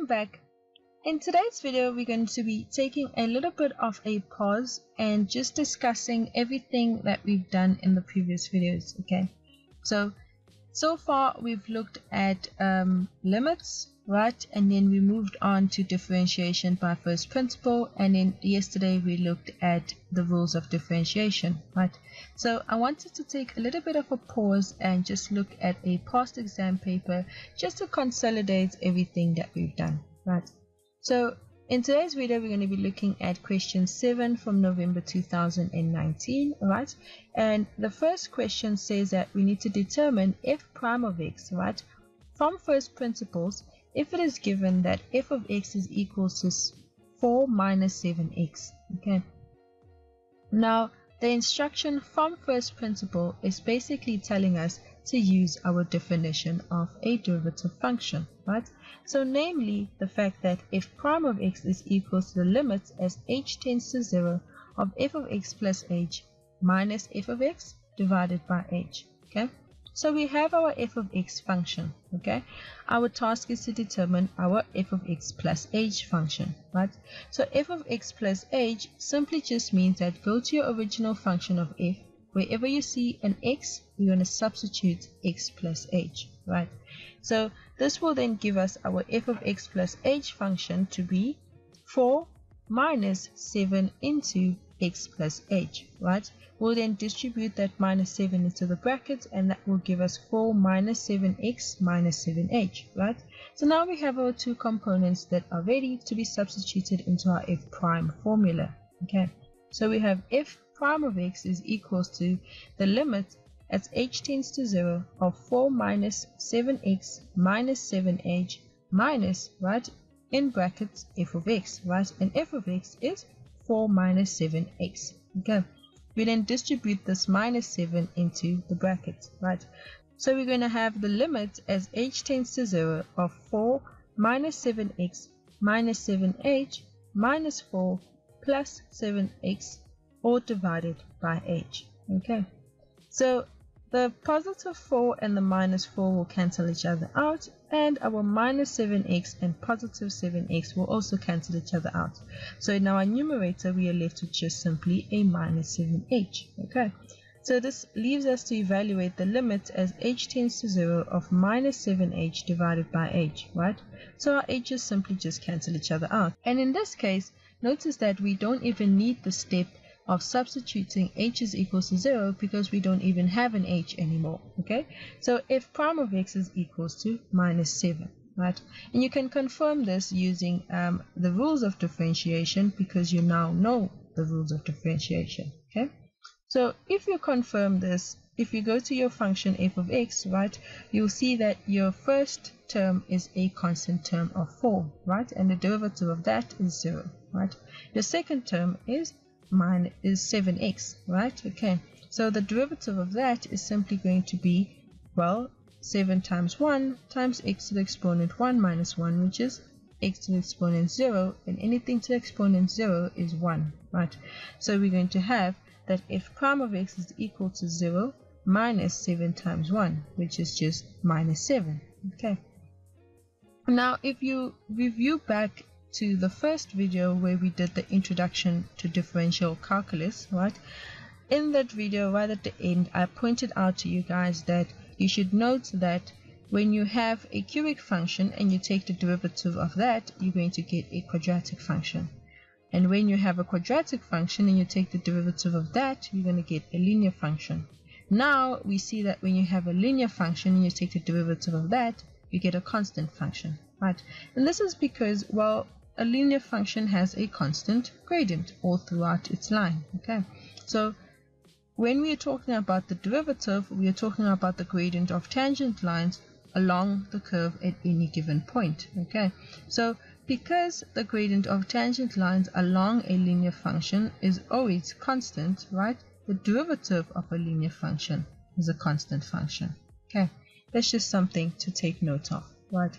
Welcome back. In today's video, we're going to be taking a little bit of a pause and just discussing everything that we've done in the previous videos, okay? So, so far we've looked at um, limits, right? And then we moved on to differentiation by first principle. And then yesterday we looked at the rules of differentiation, right? So I wanted to take a little bit of a pause and just look at a past exam paper just to consolidate everything that we've done, right? So in today's video, we're going to be looking at question 7 from November 2019, right? And the first question says that we need to determine f prime of x, right? From first principles, if it is given that f of x is equal to 4 minus 7x, okay? Now, the instruction from first principle is basically telling us to use our definition of a derivative function, right? So namely, the fact that f prime of x is equal to the limit as h tends to 0 of f of x plus h minus f of x divided by h, okay? So we have our f of x function, okay? Our task is to determine our f of x plus h function, right? So f of x plus h simply just means that go to your original function of f. Wherever you see an x, you're going to substitute x plus h, right? So this will then give us our f of x plus h function to be 4 minus 7 into x plus h, right? We'll then distribute that minus 7 into the brackets and that will give us 4 minus 7x minus 7h, right? So now we have our two components that are ready to be substituted into our f prime formula, okay? So we have f prime of x is equals to the limit as h tends to 0 of 4 minus 7x minus 7h minus, right, in brackets f of x, right? And f of x is 4 minus 7x, okay? We then distribute this minus 7 into the brackets, right? So we're going to have the limit as h tends to 0 of 4 minus 7x minus 7h minus 4 plus 7x all divided by h. Okay, so the positive 4 and the minus 4 will cancel each other out and our minus 7x and positive 7x will also cancel each other out. So in our numerator we are left with just simply a minus 7h. Okay, so this leaves us to evaluate the limit as h tends to 0 of minus 7h divided by h, right? So our h's simply just cancel each other out. And in this case, notice that we don't even need the step of substituting h is equal to 0 because we don't even have an h anymore, okay? So f prime of x is equals to minus 7, right? And you can confirm this using um, the rules of differentiation because you now know the rules of differentiation, okay? So if you confirm this, if you go to your function f of x, right, you'll see that your first term is a constant term of 4, right? And the derivative of that is 0, right? The second term is mine is 7x, right? Okay, so the derivative of that is simply going to be, well, 7 times 1 times x to the exponent 1 minus 1, which is x to the exponent 0, and anything to the exponent 0 is 1, right? So we're going to have that f prime of x is equal to 0 minus 7 times 1, which is just minus 7, okay? Now, if you review back to the first video where we did the introduction to differential calculus, right? In that video, right at the end, I pointed out to you guys that you should note that when you have a cubic function and you take the derivative of that, you're going to get a quadratic function. And when you have a quadratic function and you take the derivative of that, you're going to get a linear function. Now we see that when you have a linear function and you take the derivative of that, you get a constant function, right? And this is because, well, a linear function has a constant gradient all throughout its line. Okay, so when we are talking about the derivative, we are talking about the gradient of tangent lines along the curve at any given point. Okay, so because the gradient of tangent lines along a linear function is always constant, right? The derivative of a linear function is a constant function. Okay, that's just something to take note of, right?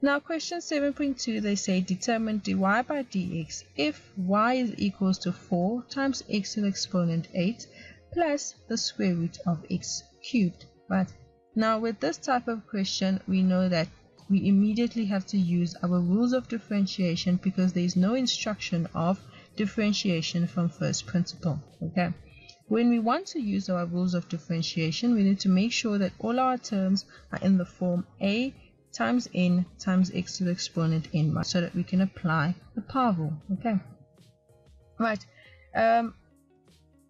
Now question 7.2 they say determine dy by dx if y is equals to 4 times x to the exponent 8 plus the square root of x cubed. But now with this type of question we know that we immediately have to use our rules of differentiation because there is no instruction of differentiation from first principle. Okay. When we want to use our rules of differentiation, we need to make sure that all our terms are in the form a times n times x to the exponent n so that we can apply the power rule. Okay. Right. Um,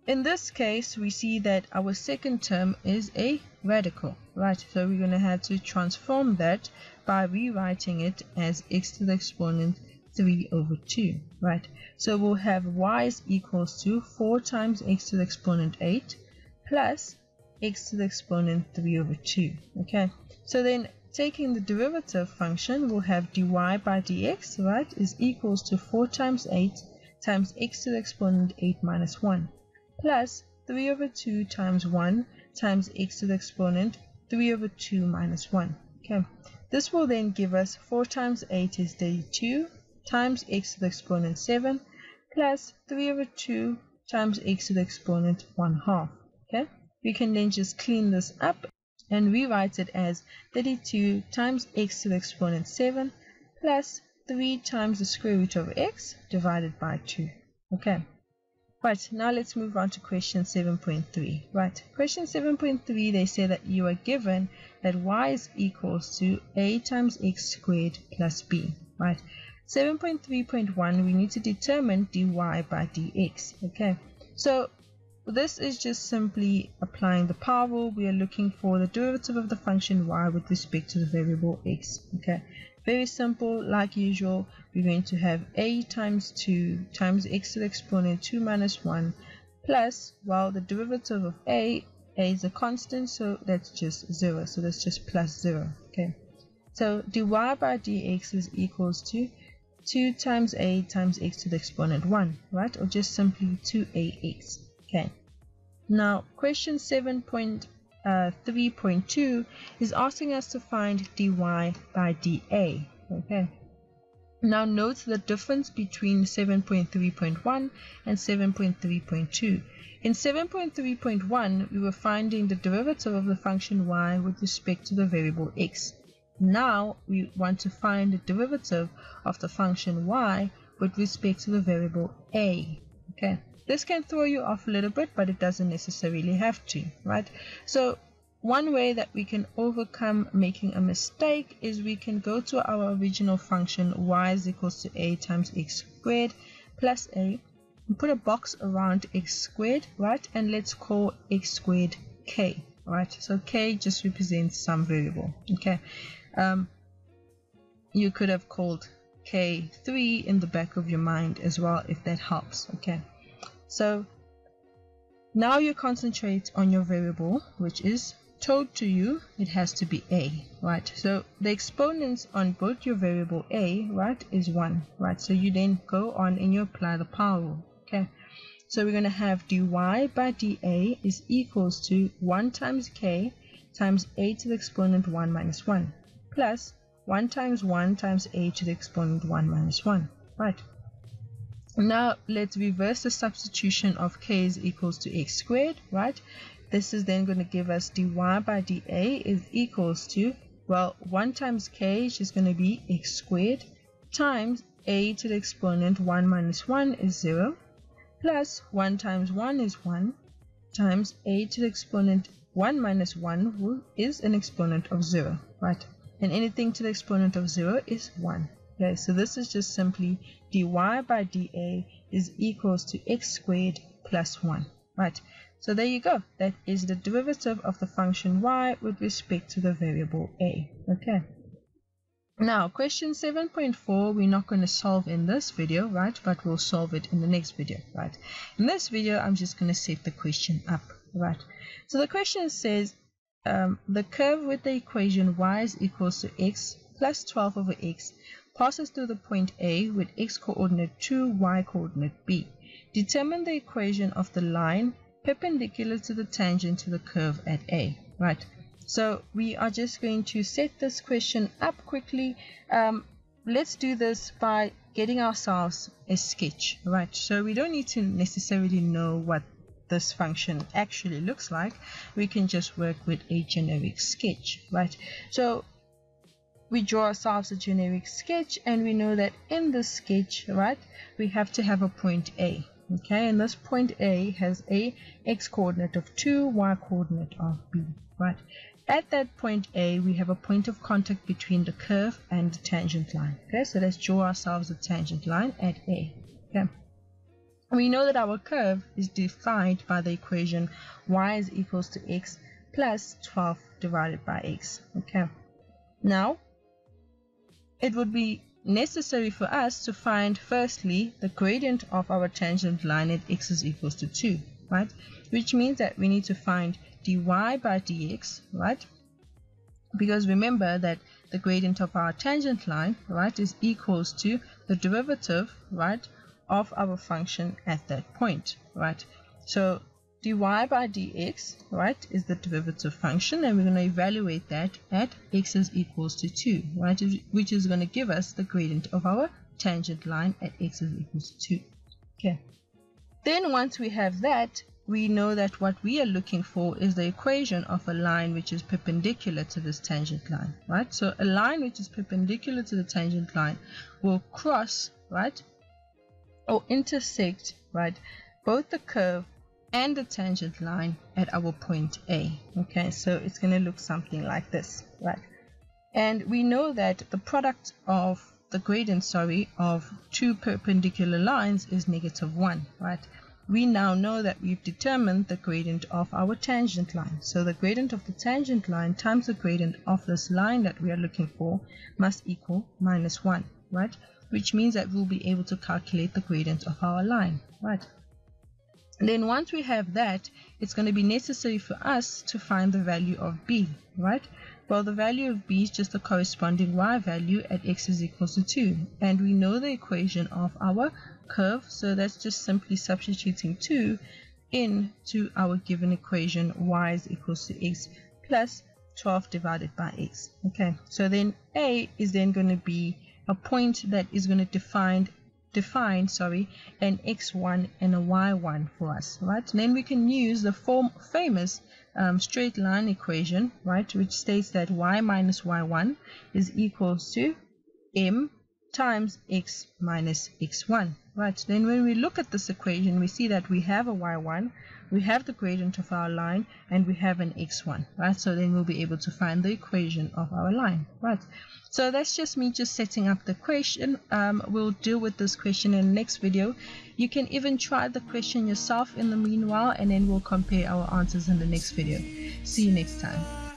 in this case, we see that our second term is a radical, right? So we're going to have to transform that by rewriting it as x to the exponent 3 over 2, right? So we'll have y is equals to 4 times x to the exponent 8 plus x to the exponent 3 over 2, okay? So then taking the derivative function, we'll have dy by dx, right, is equals to 4 times 8 times x to the exponent 8 minus 1 plus 3 over 2 times 1 times x to the exponent 3 over 2 minus 1. Okay, this will then give us 4 times 8 is 32 times x to the exponent 7 plus 3 over 2 times x to the exponent 1 half. Okay, we can then just clean this up and rewrite it as 32 times x to the exponent 7 plus 3 times the square root of x divided by 2. Okay. Right, now let's move on to question 7.3. Right, question 7.3, they say that you are given that y is equals to a times x squared plus b. Right, 7.3.1, we need to determine dy by dx. Okay, so this is just simply applying the power rule. We are looking for the derivative of the function y with respect to the variable x. Okay, very simple, like usual, we're going to have a times 2 times x to the exponent 2 minus 1 plus, well, the derivative of a, a is a constant, so that's just 0. So that's just plus 0. Okay. So dy by dx is equals to 2 times a times x to the exponent 1, right? Or just simply 2ax. Okay. Now, question 7.3.2 Uh, is asking us to find dy by dA. Okay. Now note the difference between 7.3.1 and 7.3.2. In 7.3.1, we were finding the derivative of the function y with respect to the variable x. Now we want to find the derivative of the function y with respect to the variable a. Okay. This can throw you off a little bit, but it doesn't necessarily have to, right? So one way that we can overcome making a mistake is we can go to our original function y is equals to a times x squared plus a and put a box around x squared, right? And let's call x squared k, right? So k just represents some variable, okay? Um, you could have called k3 in the back of your mind as well if that helps, okay? So now you concentrate on your variable, which is told to you it has to be a, right? So the exponents on both your variable a, right, is 1, right? So you then go on and you apply the power okay? So we're going to have dy by dA is equals to 1 times k times a to the exponent 1 minus 1 plus 1 times 1 times a to the exponent 1 minus 1, right? Now let's reverse the substitution of k is equals to x squared, right? This is then going to give us dy by dA is equals to, well, 1 times k is just going to be x squared times a to the exponent 1 minus 1 is 0 plus 1 times 1 is 1 times a to the exponent 1 minus 1 is an exponent of 0, right? And anything to the exponent of 0 is 1. Okay, so this is just simply dy by dA is equals to x squared plus 1. Right, so there you go. That is the derivative of the function y with respect to the variable a. Okay. Now, question 7.4, we're not going to solve in this video, right? But we'll solve it in the next video, right? In this video, I'm just going to set the question up, right? So the question says, um, the curve with the equation y is equals to x plus 12 over x passes through the point A with x coordinate 2, y coordinate b. Determine the equation of the line perpendicular to the tangent to the curve at A. Right. So we are just going to set this question up quickly. Um, let's do this by getting ourselves a sketch. Right. So we don't need to necessarily know what this function actually looks like. We can just work with a generic sketch. Right. So we draw ourselves a generic sketch and we know that in this sketch, right, we have to have a point A. Okay, and this point A has a x coordinate of 2, y coordinate of b, right? At that point A, we have a point of contact between the curve and the tangent line. Okay, so let's draw ourselves a tangent line at A. Okay. We know that our curve is defined by the equation y is equals to x plus 12 divided by x. Okay. Now, it would be necessary for us to find firstly the gradient of our tangent line at x is equals to 2, right? Which means that we need to find dy by dx, right? Because remember that the gradient of our tangent line, right, is equals to the derivative, right, of our function at that point, right? So dy by dx, right, is the derivative function, and we're going to evaluate that at x is equals to 2, right, which is going to give us the gradient of our tangent line at x is equals to 2. Okay. Then once we have that, we know that what we are looking for is the equation of a line which is perpendicular to this tangent line, right? So a line which is perpendicular to the tangent line will cross, right, or intersect, right, both the curve and the tangent line at our point A. Okay, so it's going to look something like this, right? And we know that the product of the gradient, sorry, of two perpendicular lines is negative 1, right? We now know that we've determined the gradient of our tangent line. So the gradient of the tangent line times the gradient of this line that we are looking for must equal minus 1, right? Which means that we'll be able to calculate the gradient of our line, right? Then once we have that, it's going to be necessary for us to find the value of b, right? Well, the value of b is just the corresponding y value at x is equal to 2. And we know the equation of our curve, so that's just simply substituting 2 into our given equation y is equals to x plus 12 divided by x. Okay, so then a is then going to be a point that is going to define define sorry an x1 and a y1 for us right? Then we can use the form famous um, straight line equation right which states that y minus y1 is equals to m times x minus x1 right? Then when we look at this equation we see that we have a y1 we have the gradient of our line and we have an x1 right? So then we'll be able to find the equation of our line right so that's just me just setting up the question. Um, we'll deal with this question in the next video. You can even try the question yourself in the meanwhile and then we'll compare our answers in the next video. See you next time